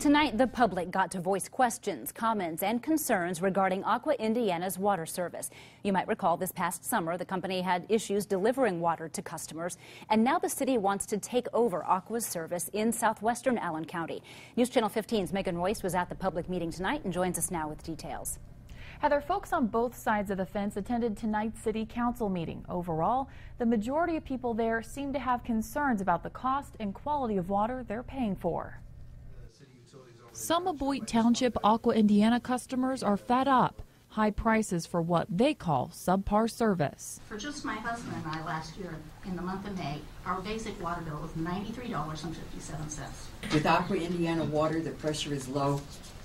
Tonight, the public got to voice questions, comments, and concerns regarding Aqua Indiana's water service. You might recall this past summer, the company had issues delivering water to customers, and now the city wants to take over Aqua's service in southwestern Allen County. News Channel 15's Megan Royce was at the public meeting tonight and joins us now with details. Heather, folks on both sides of the fence attended tonight's city council meeting. Overall, the majority of people there seem to have concerns about the cost and quality of water they're paying for. Some Aboite Township Aqua Indiana customers are fed up. High prices for what they call subpar service. For just my husband and I last year, in the month of May, our basic water bill was $93.57. With Aqua Indiana water, the pressure is low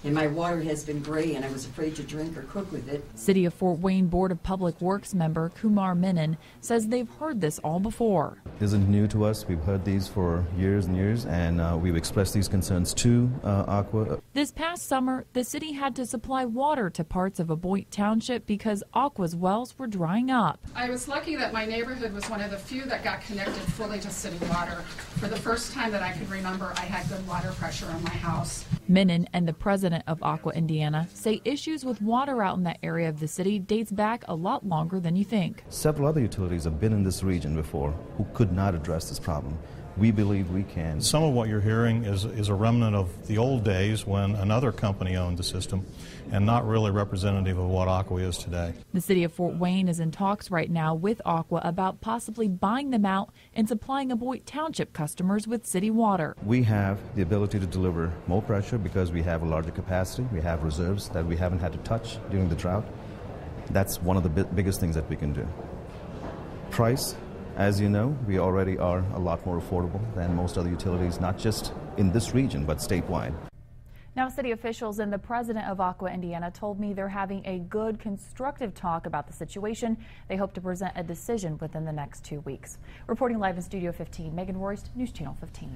and my water has been gray and I was afraid to drink or cook with it. City of Fort Wayne Board of Public Works member Kumar Menon says they've heard this all before. Isn't new to us. We've heard these for years and years, and uh, we've expressed these concerns to uh, Aqua. This past summer, the city had to supply water to parts of Aboite Township because Aqua's wells were drying up. I was lucky that my neighborhood was one of the few that got connected fully to city water. For the first time that I could remember, I had good water pressure in my house. Menon and the president of Aqua Indiana say issues with water out in that area of the city dates back a lot longer than you think. Several other utilities have been in this region before who could not address this problem we believe we can. Some of what you're hearing is, is a remnant of the old days when another company owned the system and not really representative of what Aqua is today. The city of Fort Wayne is in talks right now with Aqua about possibly buying them out and supplying Aboite Township customers with city water. We have the ability to deliver more pressure because we have a larger capacity. We have reserves that we haven't had to touch during the drought. That's one of the biggest things that we can do. Price as you know, we already are a lot more affordable than most other utilities, not just in this region, but statewide. Now, city officials and the president of Aqua Indiana told me they're having a good, constructive talk about the situation. They hope to present a decision within the next two weeks. Reporting live in Studio 15, Megan Royce, News Channel 15.